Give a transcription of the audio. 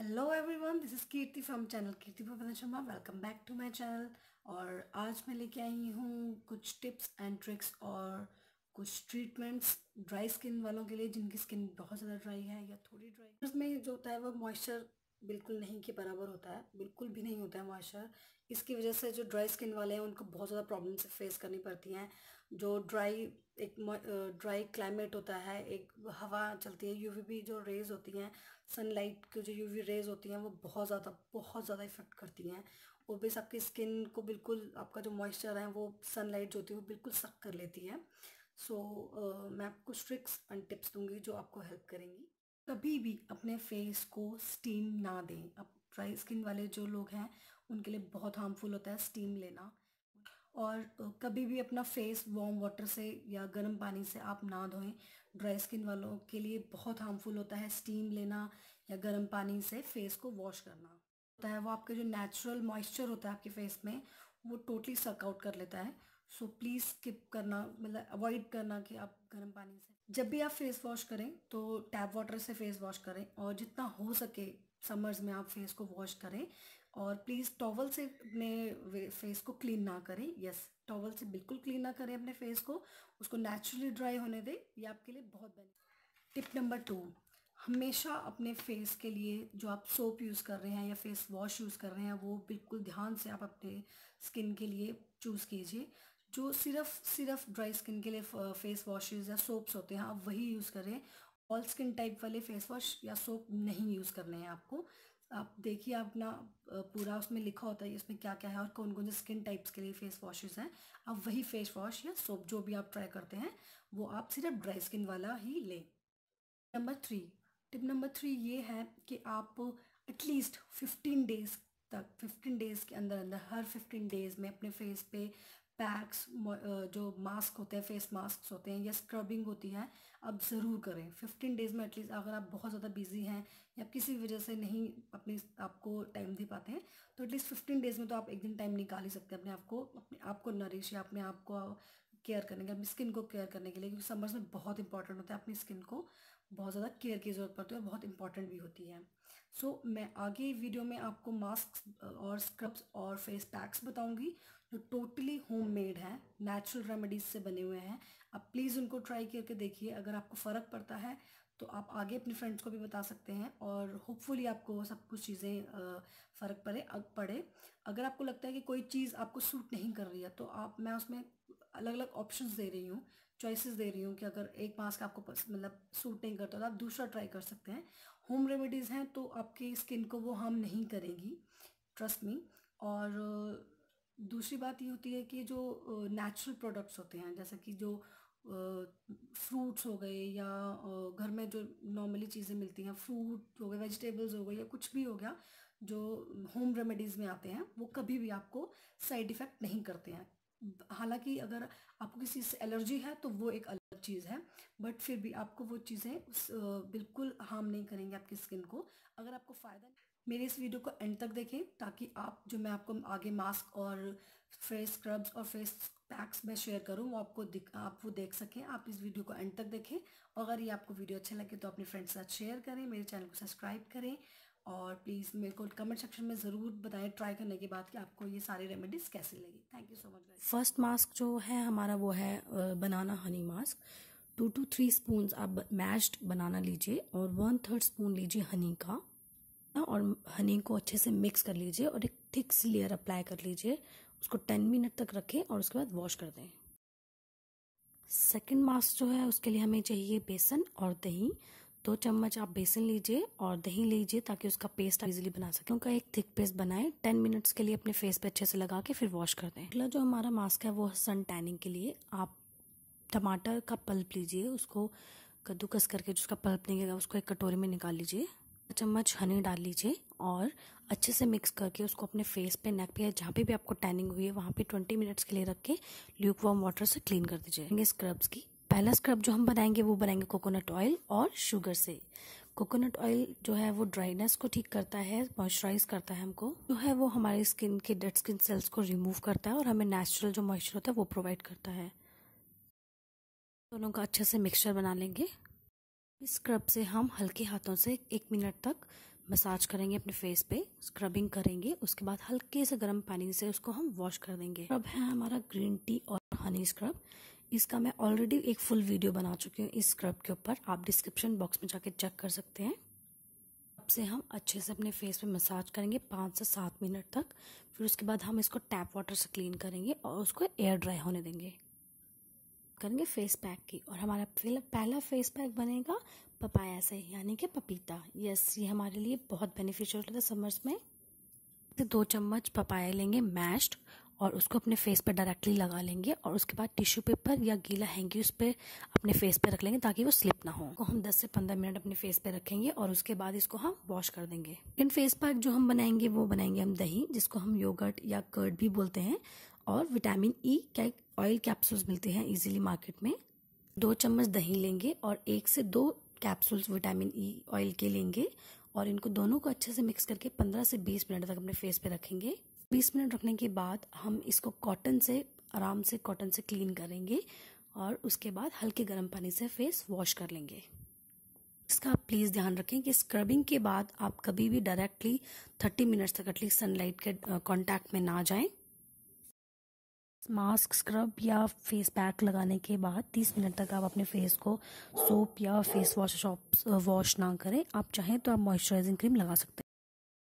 Hello everyone this is Kirti from channel Kirti Bhavan Sharma welcome back to my channel और आज मैं लेके आई हूँ कुछ टिप्स एंड ट्रिक्स और कुछ ट्रीटमेंट्स ड्राई स्किन वालों के लिए जिनकी स्किन बहुत ज़्यादा ड्राई है या थोड़ी ड्राई उसमें जो होता है वो मॉइस्चर बिल्कुल नहीं के बराबर होता है, बिल्कुल भी नहीं होता है मॉइस्चर इसकी वजह से जो ड्राई स्किन वाले हैं, उनको बहुत ज़्यादा प्रॉब्लम से फेस करनी पड़ती हैं। जो ड्राई एक ड्राई क्लाइमेट होता है एक हवा चलती है यूवीबी जो रेज़ होती हैं सनलाइट की जो यूवी रेज़ होती हैं वो बहुत ज़्यादा बहुत ज़्यादा इफ़ेक्ट करती हैं। और बेस आपकी स्किन को बिल्कुल आपका जो मॉइस्चर है वो सनलाइट जो होती है वो बिल्कुल सक कर लेती है। सो so, uh, मैं आपको ट्रिक्स एंड टिप्स दूँगी जो आपको हेल्प करेंगी। कभी भी अपने फेस को स्टीम ना दें। अब ड्राई स्किन वाले जो लोग हैं उनके लिए बहुत हार्मफुल होता है स्टीम लेना। और कभी भी अपना फेस वार्म वाटर से या गर्म पानी से आप ना धोएँ। ड्राई स्किन वालों के लिए बहुत हार्मफुल होता है स्टीम लेना या गर्म पानी से फेस को वॉश करना। होता है वो आपके जो नेचुरल मॉइस्चर होता है आपके फेस में, वो टोटली सक आउट कर लेता है। सो प्लीज़ स्किप करना मतलब अवॉइड करना कि आप गर्म पानी से। जब भी आप फेस वॉश करें तो टैप वाटर से फेस वॉश करें और जितना हो सके समर्स में आप फेस को वॉश करें। और प्लीज़ टॉवल से अपने फेस को क्लीन ना करें। यस टॉवल से बिल्कुल क्लीन ना करें अपने फेस को। उसको नेचुरली ड्राई होने दें। ये आपके लिए बहुत बेनिफिट टिप नंबर टू हमेशा अपने फेस के लिए जो आप सोप यूज़ कर रहे हैं या फेस वॉश यूज़ कर रहे हैं, वो बिल्कुल ध्यान से आप अपने स्किन के लिए चूज़ कीजिए। जो सिर्फ़ सिर्फ़ ड्राई स्किन के लिए फेस वॉशेज़ या सोप्स होते हैं, आप वही यूज़ करें ऑल स्किन टाइप वाले फेस वॉश या सोप नहीं यूज़ करने हैं आपको। आप देखिए, अपना पूरा उसमें लिखा होता है, इसमें क्या क्या है और कौन कौन से स्किन टाइप्स के लिए फेस वॉशेज़ हैं। आप वही फेस वॉश या सोप जो भी आप ट्राई करते हैं, वो आप सिर्फ़ ड्राई स्किन वाला ही लें। Number three tip number three ये है कि आप एटलीस्ट फिफ्टीन डेज़ तक फिफ्टीन डेज़ के अंदर अंदर हर फिफ्टीन डेज़ में अपने फेस पे पैक्स जो मास्क होते हैं फेस मास्क होते हैं या स्क्रबिंग होती है आप ज़रूर करें। फिफ्टीन डेज़ में एटलीस्ट अगर आप बहुत ज़्यादा बिज़ी हैं या किसी वजह से नहीं अपनी आपको टाइम दे पाते हैं तो एटलीस्ट फिफ्टीन डेज़ में तो आप एक दिन टाइम निकाल ही सकते हैं अपने आप को अपने आप को नरिश या अपने आप को केयर करने के अपनी स्किन को केयर करने के लिए क्योंकि समर्स में बहुत इंपॉर्टेंट होता है अपनी स्किन को बहुत ज़्यादा केयर की ज़रूरत पड़ती है और बहुत इंपॉर्टेंट भी होती है। सो so, मैं आगे वीडियो में आपको मास्क और स्क्रब्स और फेस पैक्स बताऊँगी। जो टोटली होम मेड है नेचुरल रेमेडीज से बने हुए हैं। आप प्लीज़ उनको ट्राई करके देखिए, अगर आपको फ़र्क पड़ता है तो आप आगे अपने फ्रेंड्स को भी बता सकते हैं और होपफुली आपको सब कुछ चीज़ें फ़र्क पड़े पड़े। अगर आपको लगता है कि कोई चीज़ आपको सूट नहीं कर रही है तो आप, मैं उसमें अलग अलग ऑप्शंस दे रही हूँ चॉइसेस दे रही हूँ कि अगर एक मास्क आपको मतलब सूट नहीं करता तो आप दूसरा ट्राई कर सकते हैं। होम रेमेडीज़ हैं तो आपकी स्किन को वो हार्म नहीं करेगी ट्रस्ट मी और दूसरी बात ये होती है कि जो नेचुरल प्रोडक्ट्स होते हैं, जैसे कि जो फ्रूट्स हो गए या घर में जो नॉर्मली चीज़ें मिलती हैं फ्रूट हो गए वेजिटेबल्स हो गए या कुछ भी हो गया, जो होम रेमेडीज़ में आते हैं, वो कभी भी आपको साइड इफ़ेक्ट नहीं करते हैं। हालाँकि अगर आपको किसी से एलर्जी है तो वो एक अलग चीज़ है बट फिर भी आपको वो चीज़ें बिल्कुल हार्म नहीं करेंगे आपकी स्किन को। अगर आपको फ़ायदा मेरे इस वीडियो को एंड तक देखें ताकि आप, जो मैं आपको आगे मास्क और फेस स्क्रब्स और फेस पैक्स में शेयर करूँ, वो आपको आप वो देख सकें। आप इस वीडियो को एंड तक देखें और अगर ये आपको वीडियो अच्छा लगे तो अपने फ्रेंड्स के साथ शेयर करें, मेरे चैनल को सब्सक्राइब करें और प्लीज़ मेरे को कमेंट सेक्शन में ज़रूर बताएँ ट्राई करने के बाद कि आपको ये सारी रेमेडीज़ कैसे लगी। Thank you so much first mask जो है, हमारा वो है banana honey mask two two three spoon आप मैश्ड बनाना लीजिए और वन थर्ड स्पून लीजिए हनी का। और हनी को अच्छे से मिक्स कर लीजिए और एक थिक सी लेयर अप्लाई कर लीजिए। उसको टेन मिनट तक रखें और उसके बाद वॉश कर दें। सेकेंड मास्क जो है, उसके लिए हमें चाहिए बेसन और दही। दो चम्मच आप बेसन लीजिए और दही लीजिए ताकि उसका पेस्ट इजीली बना सकें। उनका एक थिक पेस्ट बनाए। टेन मिनट्स के लिए अपने फेस पे अच्छे से लगा के फिर वॉश कर दें। अगला जो हमारा मास्क है, वो है सन टैनिंग के लिए। आप टमाटर का पल्प लीजिए, उसको कद्दूकस करके जिसका पल्प निकलेगा, उसको एक कटोरी में निकाल लीजिए। चम्मच हनी डाल लीजिए और अच्छे से मिक्स करके उसको अपने फेस पे नेक पे या जहाँ पे भी आपको टैनिंग हुई है, वहाँ पे ट्वेंटी मिनट्स के लिए रख के ल्यूक वार्म वाटर से क्लीन कर दीजिए। स्क्रब्स की। पहला स्क्रब जो हम बनाएँगे, वो बनाएँगे कोकोनट ऑयल और शुगर से। कोकोनट ऑयल जो है, वो ड्राइनेस को ठीक करता है मॉइस्चराइज करता है हमको। जो है, वो हमारी स्किन के डेड स्किन सेल्स को रिमूव करता है और हमें नेचुरल जो मॉइस्चर होता है, वो प्रोवाइड करता है। दोनों का अच्छे से मिक्सचर बना लेंगे। इस स्क्रब से हम हल्के हाथों से एक मिनट तक मसाज करेंगे अपने फेस पे स्क्रबिंग करेंगे, उसके बाद हल्के से गर्म पानी से उसको हम वॉश कर देंगे। स्क्रब है हमारा ग्रीन टी और हनी स्क्रब इसका मैं ऑलरेडी एक फुल वीडियो बना चुकी हूँ इस स्क्रब के ऊपर। आप डिस्क्रिप्शन बॉक्स में जाके चेक कर सकते हैं। अब से हम अच्छे से अपने फेस पे मसाज करेंगे पाँच से सात मिनट तक। फिर उसके बाद हम इसको टैप वाटर से क्लीन करेंगे और उसको एयर ड्राई होने देंगे। करेंगे फेस पैक की। और हमारा पहला फेस पैक बनेगा पपाया से, यानी कि पपीता यस ये हमारे लिए बहुत बेनिफिशियल होता है समर्स में। दो चम्मच पपाया लेंगे मैश्ड और उसको अपने फेस पर डायरेक्टली लगा लेंगे, और उसके बाद टिश्यू पेपर या गीला हैंगी उस पर अपने फेस पे रख लेंगे ताकि वो स्लिप ना हो। तो हम 10 से 15 मिनट अपने फेस पे रखेंगे, और उसके बाद इसको हम वॉश कर देंगे। इन फेस पैक जो हम बनाएँगे, वो बनाएँगे हम दही, जिसको हम योगर्ट या कर्ड भी बोलते हैं। और vitamin E e oil capsules मिलते हैं इजीली मार्केट में। दो चम्मच दही लेंगे और एक से दो कैप्सूल्स विटामिन ई ऑयल के लेंगे और इनको दोनों को अच्छे से मिक्स करके 15 से 20 मिनट तक अपने फेस पे रखेंगे। 20 मिनट रखने के बाद हम इसको कॉटन से, आराम से कॉटन से क्लीन करेंगे और उसके बाद हल्के गर्म पानी से फेस वॉश कर लेंगे। इसका आप प्लीज़ ध्यान रखें कि स्क्रबिंग के बाद आप कभी भी डायरेक्टली 30 मिनट्स तक एटलीस्ट सनलाइट के कांटेक्ट में ना जाएँ। मास्क स्क्रब या फेस पैक लगाने के बाद 30 मिनट तक आप अपने फेस को सोप या फेस वॉश वॉश ना करें। आप चाहें तो आप मॉइस्चराइजिंग क्रीम लगा सकते हैं।